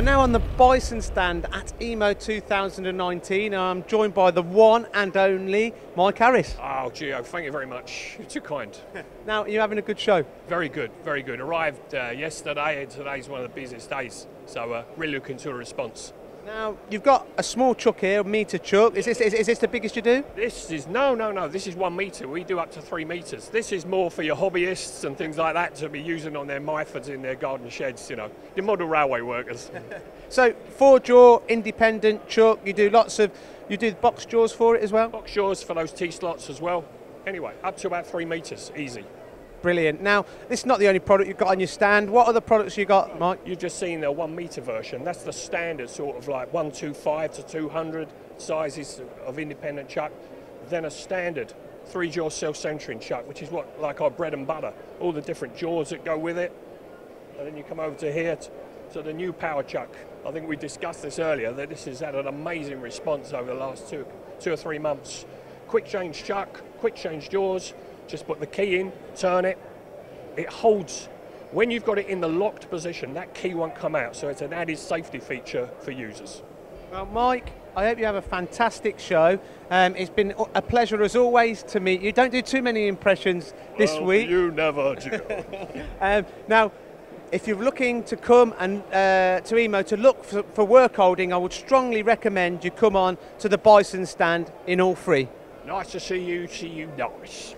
now on the Bison stand at EMO 2019. I'm joined by the one and only Mike Harris. Oh, Gio, thank you very much. You're too kind. Now, you're having a good show. very good, very good. Arrived uh, yesterday, and today's one of the busiest days. So, uh, really looking to a response. Now, you've got a small chuck here, a metre chuck. Is this, is, is this the biggest you do? This is no, no, no. This is one metre. We do up to three metres. This is more for your hobbyists and things like that to be using on their Myfords in their garden sheds. You know, your model railway workers. So, four jaw, independent chuck. You do lots of, you do box jaws for it as well. Box jaws for those T slots as well. Anyway, up to about three metres, easy. Brilliant. Now, this is not the only product you've got on your stand. What other products you got, Mike? You've just seen the one metre version. That's the standard sort of like 125 to 200 sizes of independent chuck. Then a standard three jaw self centering chuck, which is what like our bread and butter. All the different jaws that go with it. And then you come over to here to the new power chuck. I think we discussed this earlier that this has had an amazing response over the last two, two or three months. Quick change chuck, quick change jaws. Just put the key in, turn it, it holds when you've got it in the locked position that key won't come out so it's an added safety feature for users Well, Mike, I hope you have a fantastic show. Um, it's been a pleasure as always to meet you. Don't do too many impressions this Well, week. you never do Um, now, if you're looking to come and uh, to EMO to look for, for work holding, I would strongly recommend you come on to the Bison stand in all three. nice to see you see you nice